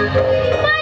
Música